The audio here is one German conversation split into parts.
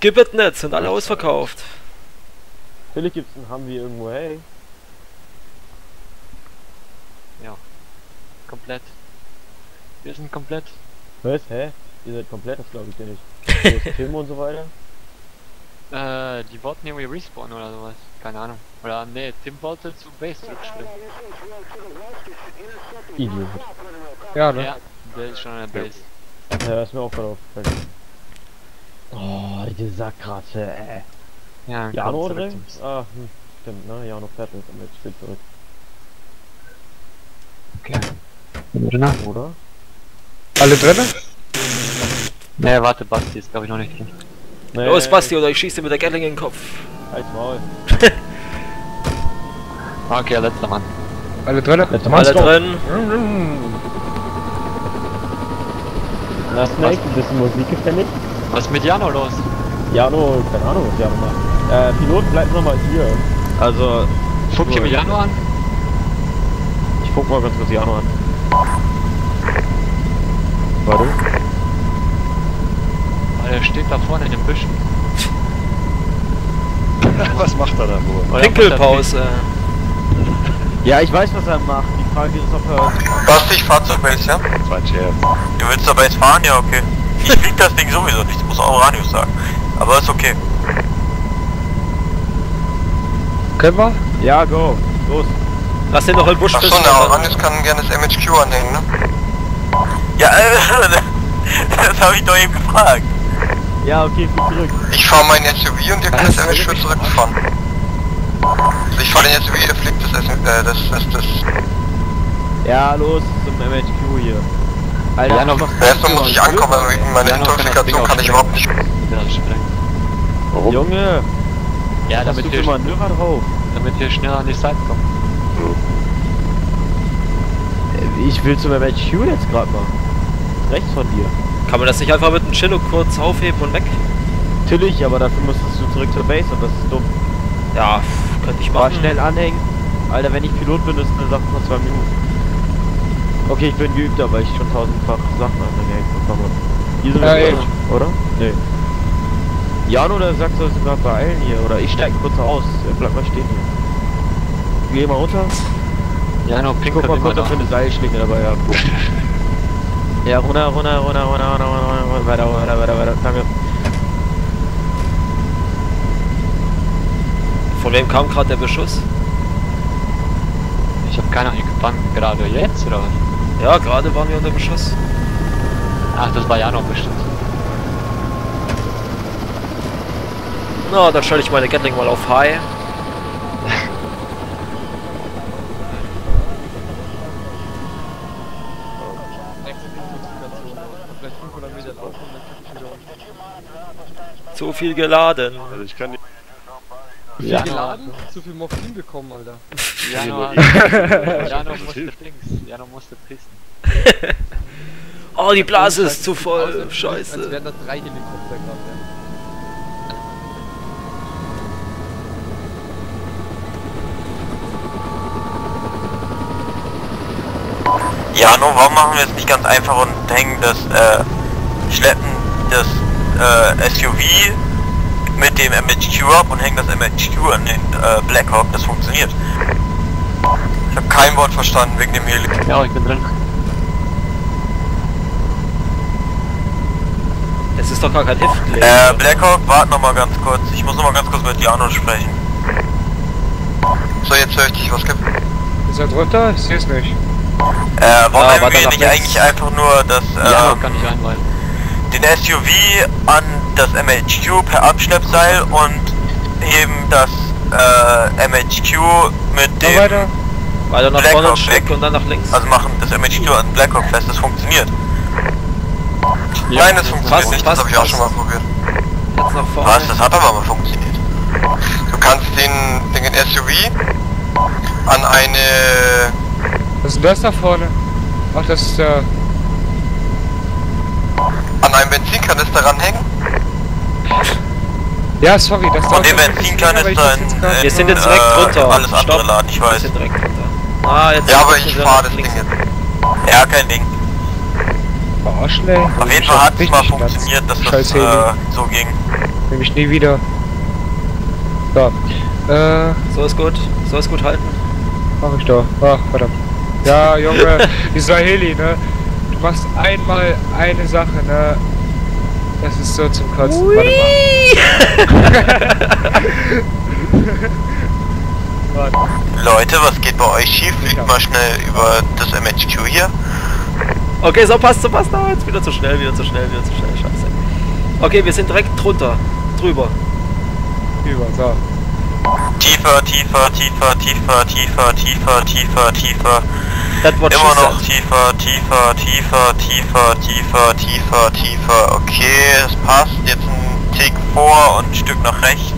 Gibt nicht, sind alle ausverkauft. Natürlich gibt's einen Humvee irgendwo, hey. Komplett. Wir sind komplett. Was? Hä? Ihr seid komplett, das glaube ich dir nicht. Wo ist Film und so weiter? Äh, die wollten irgendwie respawnen oder sowas. Keine Ahnung. Oder nee, Tim wollte zu Base zurückspringen. Idiot. Ja, ne? Ja, der ist schon an der Base. Ja, ist mir auch gerade aufgefallen. Oh, diese Sackratze, äh. Ja, dann Jano zum- Ah, hm, stimmt, ne? Jano fährt jetzt damit, steht zurück. Okay. Drinne? Oder? Alle drinnen? Nee, warte, Basti ist glaube ich noch nicht drin. Nee, Los, Basti, oder ich schieße dir mit der Gatling in den Kopf. Halt's Maul. Okay, letzter Mann. Alle drinnen? Letzter Alle Mann. drin. Na, Snake, ein bisschen Musik gefällig? Was ist mit Jano los? Jano, keine Ahnung, was Jano macht. Äh, Pilot bleibt nochmal hier. Also, Guck dir mit Jano an? ich guck mal ganz kurz Jano an. Warte. Weil er steht da vorne in den Büschen. Was macht er da wohl? Pinkelpause. Ja, ich weiß, was er macht. Die Frage ist, ob er... Basti, ich fahr zur Base, ja? Zwei Chair. Du willst zur Base fahren? Ja, okay. Ich flieg das Ding sowieso nicht, das muss auch Radius sagen. Aber ist okay. Können wir? Ja, go. Los. Lass den noch im Busch Achso, pissen. der Radius kann gerne das MHQ anhängen, ne? Ja, äh, das habe ich doch eben gefragt. Ja, okay, flieg zurück. Ich fahre mein SUV und ihr könnt das MHQ zurückfahren. Also ich fahre den SUV, ihr fliegt das, SM, äh, das, das, das... Ja, los zum MHQ hier. Alter, machst du? Erstmal muss ich ankommen, meine das Intoxikation kann ich überhaupt nicht... Ja, sprengen. Warum? Junge, Ja, damit du wir, für Manöver drauf? damit wir schneller an die Seite kommen. Äh, Ich will zum MHQ jetzt gerade mal. Rechts von dir. Kann man das nicht einfach mit dem Chillo kurz aufheben und weg? Natürlich, aber dafür musstest du zurück zur Base und das ist dumm. Ja, könnte ich Mal machen. schnell anhängen. Alter, wenn ich Pilot bin, ist eine Sache von zwei Minuten. Okay, ich bin geübter, weil ich schon tausendfach Sachen angehängt bekommen habe. Hier sind Ja, wir durch, oder? Nee. Jan oder sagt, soll sogar beeilen hier. Oder ich steig kurz aus. Er bleibt mal stehen hier. Geh mal runter. Jano Ich pinkelt guck mal kurz, ob wir eine Seilschlinge dabei haben. Ja, runter, runter, runter, runter, runter, runter, runter, weiter, weiter, weiter, weiter, danke. Von wem kam gerade der Beschuss? Ich habe keine Ahnung, gerade jetzt oder was? Ja, gerade waren wir unter Beschuss. Ach, das war Jano bestimmt. Na, dann schalte ich meine Gatling mal auf High. Zu viel geladen. Also ich kann die... Ja. geladen? Zu viel Morphin bekommen, Alter. Jano, Ja, Jano musste. Dings. Jano musste pissen. Oh, die Blase ist zu Aus, voll. als- Als Scheiße. wären da drei Helikopter gerade, ja. Ja, nur warum machen wir es nicht ganz einfach und hängen das, äh, schleppen das, äh, SUV mit dem MHQ ab und hängen das MHQ an den, äh, Blackhawk, das funktioniert. Ich habe kein Wort verstanden wegen dem Heli. Ja, ich bin drin. Es ist doch gar kein Heft. Äh, Blackhawk, warte noch mal ganz kurz. Ich muss noch mal ganz kurz mit Jano sprechen. So, jetzt höre ich dich, was gibt? Ist er drunter? Ich seh's nicht. Äh, warum Ja, hängen weiter wir nicht links. eigentlich einfach nur das, Jano ähm, kann ich einweihen. den SUV an das MHQ per Abschleppseil und heben das äh, MHQ mit dem weiter? Weiter nach Blackhawk vorne weg. und dann nach links. also machen das MHQ an Blackhawk fest, das funktioniert. Nein, das funktioniert passt, nicht, passt, das habe ich auch schon mal probiert. Jetzt nach vorne. Was? Das hat aber mal funktioniert. Du kannst den, den SUV an eine Was ist das da vorne? Ach, das ist der... an einen Benzinkanister ranhängen Ja, sorry, das und den Benzinkanister in, Wir sind jetzt direkt äh, drunter. alles andere Stopp. laden, ich Wir weiß. sind direkt drunter. Ah, jetzt Ja, aber ich fahre das Ding links. jetzt. Ja, kein Ding. Arschley. Auf jeden Fall hat es mal funktioniert, dass das äh, so ging. Nämlich nie wieder. So. Äh, So ist gut. So ist gut halten. mach ich doch. Ach, verdammt. Ja, Junge, dieser Heli, ne? Du machst einmal eine Sache, ne? Das ist so zum Kotzen. Warte mal. Leute, was geht bei euch schief? Fliegt mal schnell über das MHQ hier. Okay, so passt, so passt. Ah, jetzt wieder zu schnell, wieder zu schnell, wieder zu schnell. Scheiße. Okay, wir sind direkt drunter. Drüber. Über, so. Tiefer, tiefer, tiefer, tiefer, tiefer, tiefer, tiefer, tiefer. Immer noch said. tiefer, tiefer, tiefer, tiefer, tiefer, tiefer, tiefer. Okay, es passt. Jetzt ein Tick vor und ein Stück nach rechts.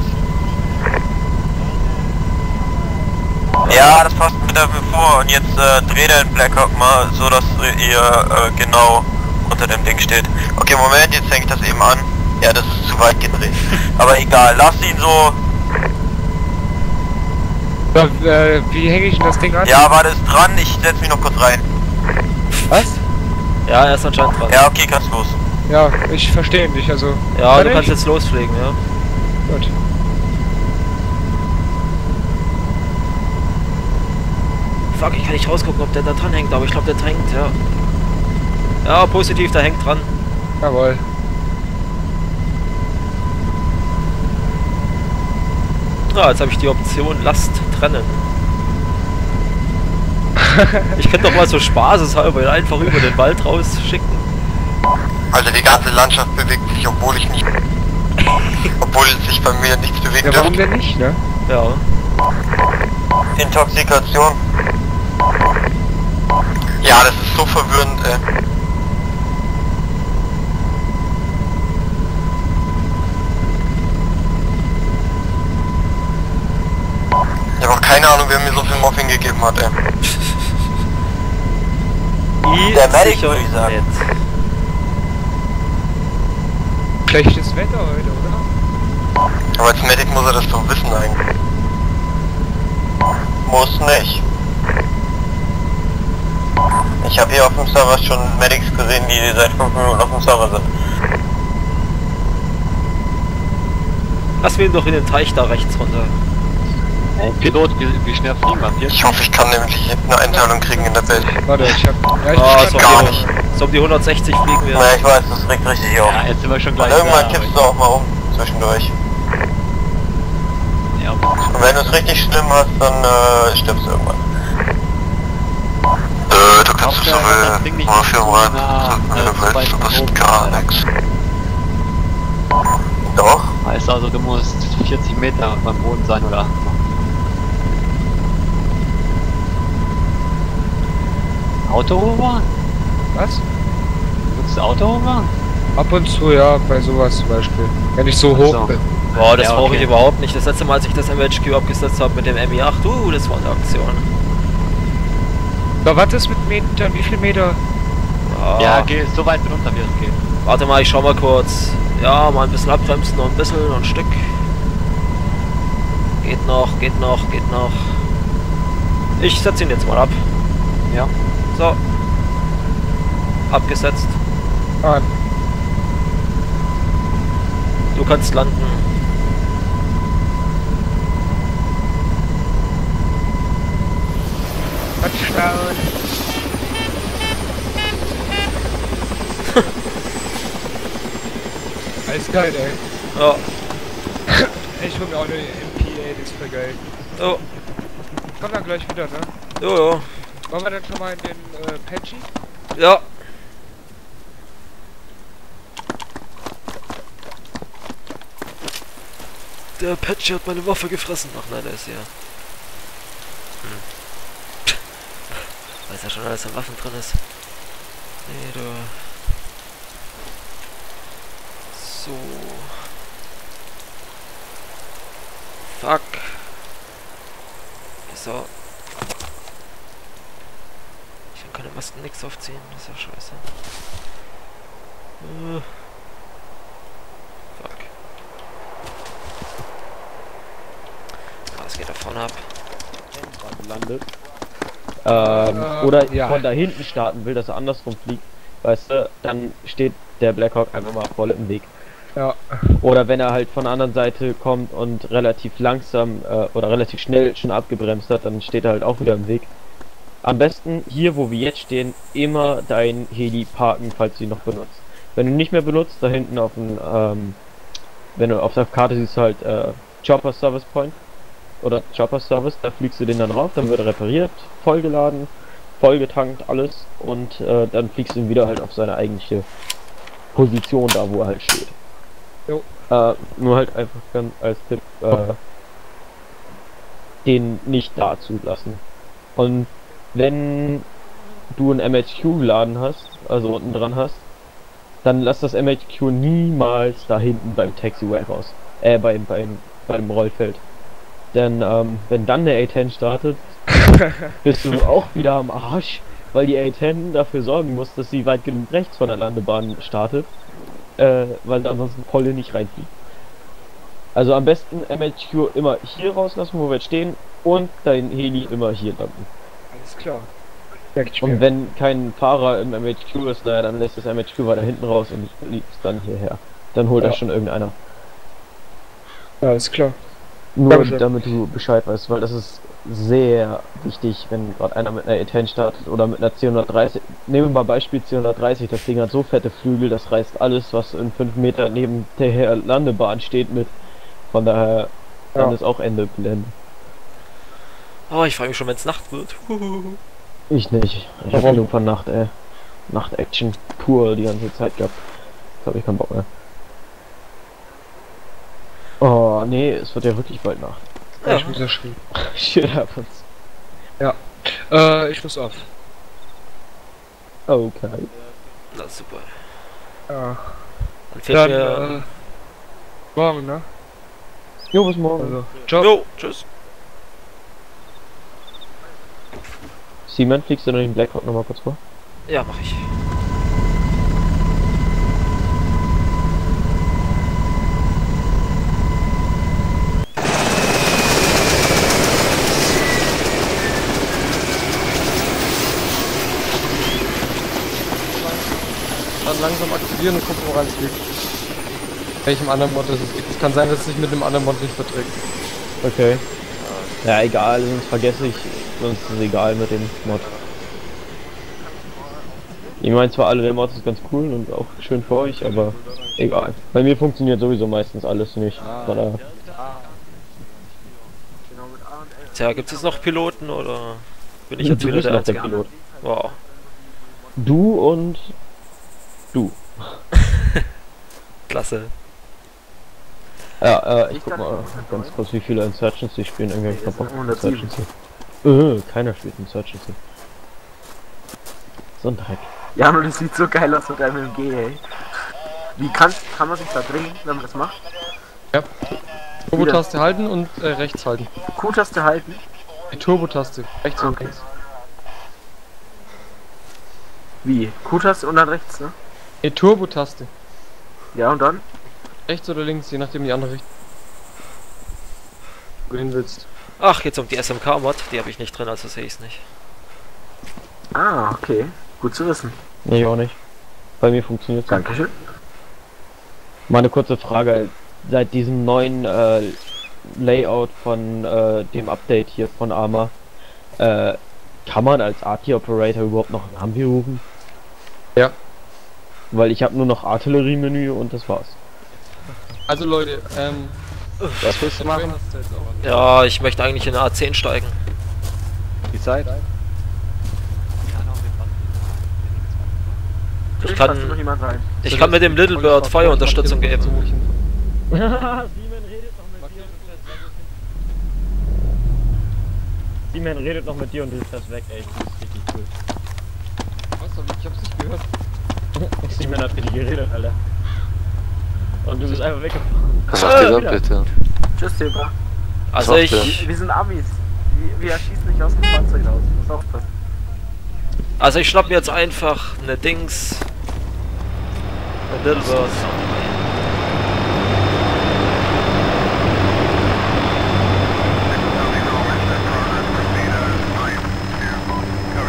Ja, das passt mit der vor. Und jetzt äh, dreht er den Blackhawk mal, so dass ihr äh, genau unter dem Ding steht. Okay, Moment, jetzt hänge ich das eben an. Ja, das ist zu weit gedreht. Aber egal, lass ihn so. Äh, wie hänge ich denn das Ding an? Ja, warte, ist dran. Ich setz mich noch kurz rein. Was? Ja, er ist anscheinend dran. Ja, okay, kannst los. Ja, ich verstehe nicht, also. Ja, Kann du ich? kannst jetzt losfliegen, ja. Gut. Fuck, ich kann nicht rausgucken, ob der da dran hängt, aber ich glaube, der hängt, ja. Ja, positiv, der hängt dran. Jawohl. Ja, jetzt habe ich die Option Last trennen. ich könnte doch mal so spaßeshalber ihn einfach über den Wald rausschicken. Also die ganze Landschaft bewegt sich, obwohl ich nicht... obwohl sich bei mir nichts bewegt Ja, warum denn nicht, ne? Ja. Intoxikation. Ja, das ist so verwirrend, ey. Ich habe auch keine Ahnung, wer mir so viel Morphin gegeben hat, ey. I Der Medic, würde ich sagen. nicht. Schlechtes Wetter heute, oder? Aber als Medic muss er das doch wissen eigentlich. Muss nicht. Ich habe hier auf dem Server schon Medics gesehen, die seit 5 Minuten auf dem Server sind. Lass wir ihn doch in den Teich da rechts runter. Pilot, wie, wie schnell fliegen wir hier? Ich hoffe, ich kann nämlich eine Einteilung kriegen in der Welt. Warte, ich hab. Ja, ich Ah, bin so, gar nicht. so um die 160 fliegen wir. Naja, ich weiß, das regt richtig auf. Ja, jetzt sind wir schon Und gleich irgendwann da, kippst du auch mal um zwischendurch. Ja, Und wenn du es richtig schlimm hast, dann äh, stirbst du irgendwann. Äh, du kannst rein, nah, mit äh, der zu Welt, weit du bist gar nix. Doch? heißt also, du musst 40 Meter beim Boden sein, oder? Auto hochfahren? Was? Willst du Auto hochfahren? Ab und zu, ja, bei sowas zum Beispiel. Wenn ich so hoch so. bin. Boah, das Ja, brauche okay. ich überhaupt nicht. Das letzte Mal, als ich das MHQ abgesetzt habe mit dem Mi8, uh, das war eine Aktion. So, was ist mit Metern? Wie viel Meter? Ah, Ja, geh so weit runter, wie es geht. Warte mal, ich schau mal kurz. Ja, mal ein bisschen abbremsen, noch ein bisschen, noch ein Stück. Geht noch, geht noch, geht noch. Ich setze ihn jetzt mal ab. Ja. So. Abgesetzt. An. Du kannst landen. Touchdown. Alles geil, ey. Ja. Ich hol mir auch eine MPA, das ist voll geil. Jo, Komm dann gleich wieder, ne? jo, jo. Wollen wir dann schon mal in den äh, Patchy? Ja. Der Patchy hat meine Waffe gefressen. Ach nein, der ist ja. Hm. Weiß ja schon alles an Waffen drin ist. Nee, du. So. Fuck. So. Masken nix aufziehen, das ist ja scheiße. Äh. Fuck. Ah, es geht da vorne ab. landet. Ähm, Äh, oder ja. von da hinten starten will, dass er andersrum fliegt, weißt du, dann steht der Blackhawk einfach mal voll im Weg. Ja. Oder wenn er halt von der anderen Seite kommt und relativ langsam äh, oder relativ schnell schon abgebremst hat, dann steht er halt auch wieder im Weg. Am besten hier, wo wir jetzt stehen, immer dein Heli parken, falls du ihn noch benutzt. Wenn du nicht mehr benutzt, da hinten auf dem, ähm, wenn du auf der Karte siehst halt äh, Chopper Service Point oder Chopper Service, da fliegst du den dann rauf, dann wird er repariert, vollgeladen, vollgetankt, alles und äh, dann fliegst du ihn wieder halt auf seine eigentliche Position da, wo er halt steht. Jo. Äh, nur halt einfach ganz als Tipp, äh, den nicht da zulassen. Und wenn du einen MHQ-Laden hast, also unten dran hast, dann lass das MHQ niemals da hinten beim Taxiway raus. Äh, beim, beim, beim Rollfeld. Denn ähm, wenn dann der A10 startet, bist du auch wieder am Arsch, weil die A10 dafür sorgen muss, dass sie weit genug rechts von der Landebahn startet, äh, weil ansonsten Polle nicht reinfliegt. Also am besten MHQ immer hier rauslassen, wo wir jetzt stehen, und dein Heli immer hier landen. Alles klar. Und wenn kein Fahrer im MHQ ist, naja, dann lässt das MHQ weiter hinten raus und fliegt dann hierher. Dann holt Ja. das schon irgendeiner. Ja, alles klar. Nur Dankeschön. damit du Bescheid weißt, weil das ist sehr wichtig, wenn gerade einer mit einer E10 startet oder mit einer C130. Nehmen wir mal Beispiel C130, das Ding hat so fette Flügel, das reißt alles, was in 5 Meter neben der Landebahn steht mit. Von daher, dann Ja. ist auch Ende Gelände. Oh, ich freue mich schon, wenn es Nacht wird. Huhuhu. Ich nicht. Ich hab Warum? genug von Nacht, ey. Nacht-Action pur die ganze Zeit gehabt. Jetzt hab ich keinen Bock mehr. Oh, nee, es wird ja wirklich bald Nacht. Ja. Ja. Ich muss ja schreiben. Shit happens. Äh, ich muss auf. Okay. Na super. Ja. Dann Dann, äh, morgen, ne? Jo, bis morgen. Also, ciao. Jo, tschüss. Simon, fliegst du noch den Blackhawk nochmal kurz vor? Ja, mach ich. Dann langsam aktivieren und gucken, woran es liegt. Welchem anderen Mod es liegt. Es kann sein, dass es sich mit dem anderen Mod nicht verträgt. Okay. Ja, egal, sonst vergesse ich. Sonst ist es egal mit dem Mod. Ich meine zwar alle, der Mod ist ganz cool und auch schön für euch, aber egal. Bei mir funktioniert sowieso meistens alles nicht. Von Tja, gibt es jetzt noch Piloten oder bin ich Du jetzt wieder der der? Pilot. Wow. Du und du. Klasse. Ja, äh, ich guck mal ganz kurz, wie viele Insurgency spielen. Irgendwie hab ich keinen Bock Insurgency. Äh, keiner spielt Insurgency. So ein Dreck. Ja, aber das sieht so geil aus mit einem MG, ey. Wie kann, kann man sich da drehen, wenn man das macht? Turbo-Taste halten und äh, rechts halten. Q-Taste halten. Die Turbo-Taste. Rechts und Okay. links. Wie? Q-Taste und dann rechts, ne? Die Turbo-Taste. Ja, und dann? Rechts oder links, je nachdem die andere Richtung. Wo du hin willst. Ach, jetzt um die SMK-Mod, die habe ich nicht drin, also sehe ich es nicht. Ah, okay. Gut zu wissen. Nee, ich auch nicht. Bei mir funktioniert Dankeschön. Mal eine kurze Frage. Seit diesem neuen äh, Layout von äh, dem Update hier von Arma, äh, kann man als AT-Operator überhaupt noch einen Namen rufen? Ja. Weil ich habe nur noch Artilleriemenü und das war's. Also Leute, ähm... Was willst du machen? Ja, ich möchte eigentlich in eine A10 steigen. Die Zeit? Ich kann, ich kann mit dem Little Bird Feuerunterstützung geben. Simon redet noch mit dir und du fährst weg, ey. Das ist richtig cool. Was? Ich hab's nicht gehört. Simon hat mit dir geredet, Alter. Und du bist einfach weggefahren. Was Ah, macht ihr da wieder. bitte? Tschüss, Zebra. Also Software. ich, Wir sind Amis. Wir, wir erschießen nicht aus dem Fahrzeug raus. Muss aufpassen. also ich schnapp mir jetzt einfach eine Dings. Ein Little Bird.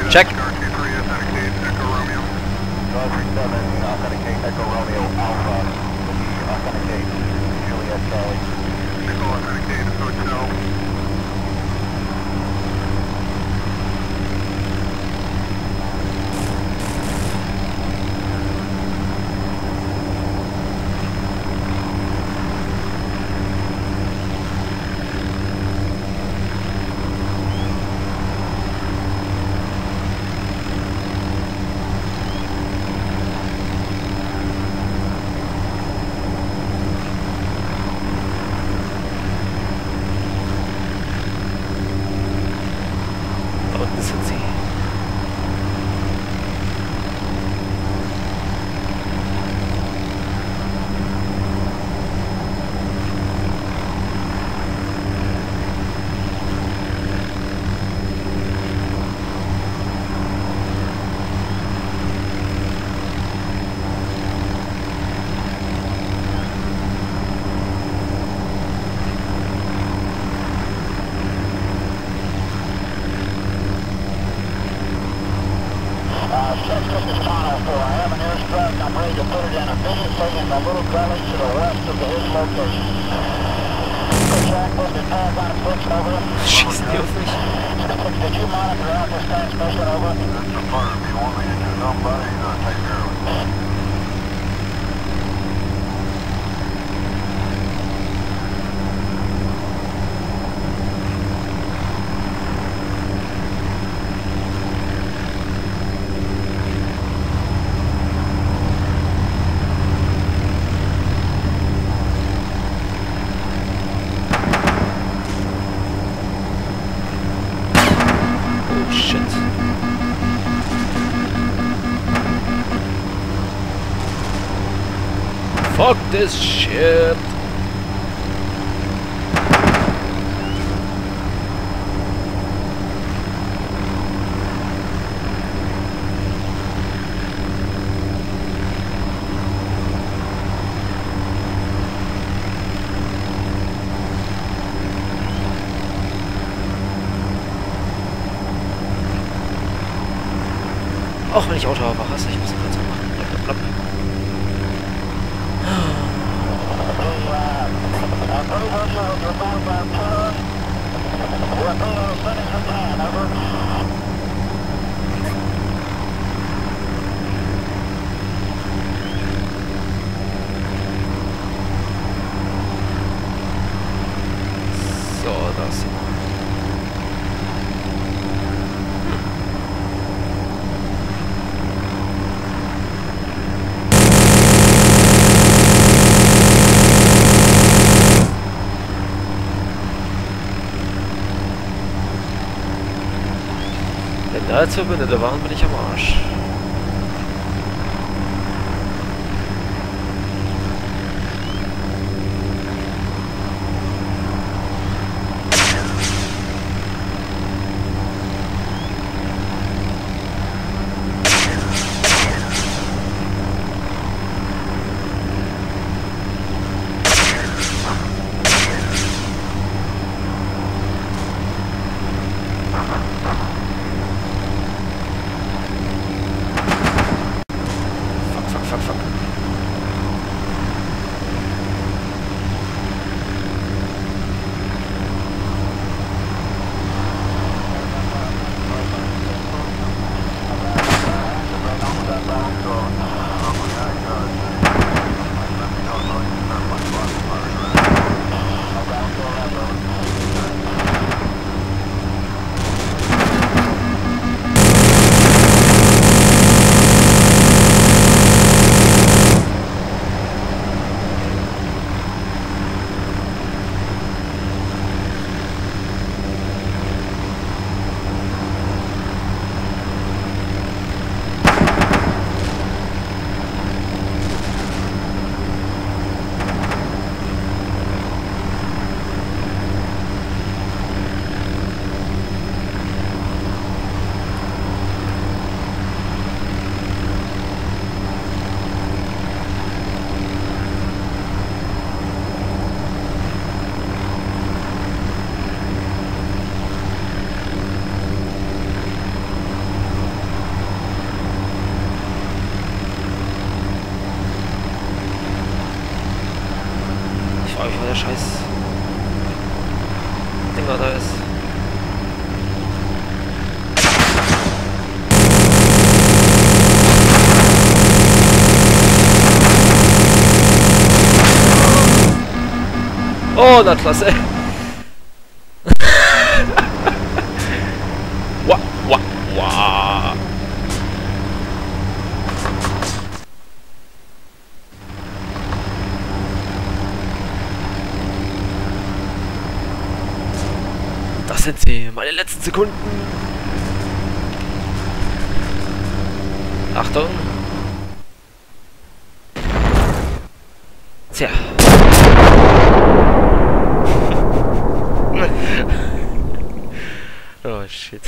Check. This shit. Auch wenn ich Auto habe, hasse ich muss kurz machen. Blapp, blapp, blapp. Das. Wenn da jetzt Verbündete waren, bin ich am Arsch. Oh, na klasse. Wa, wa, wa. Das sind sie, meine letzten Sekunden. Achtung. Tja. oh shit.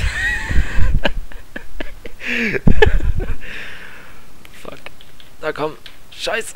Na komm. Scheiße.